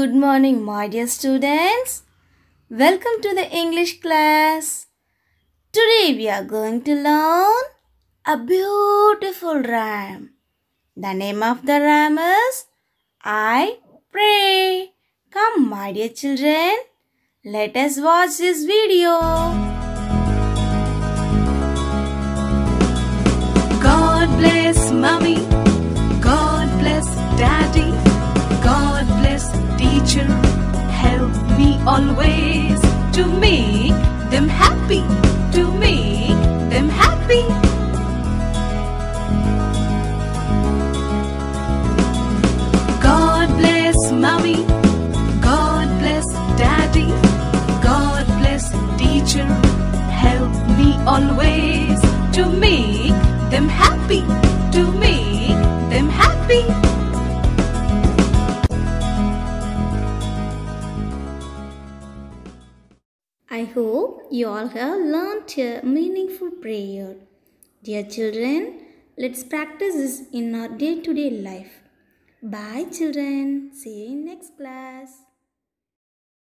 Good morning, my dear students. Welcome to the English class. Today we are going to learn a beautiful rhyme. The name of the rhyme is I Pray. Come, my dear children, let us watch this video. God bless mommy. God bless daddy. Teacher. Help me always to make them happy. To make them happy. God bless mommy. God bless daddy. God bless teacher. Help me always to make I hope you all have learnt a meaningful prayer. Dear children, let's practice this in our day to day life. Bye, children. See you in next class.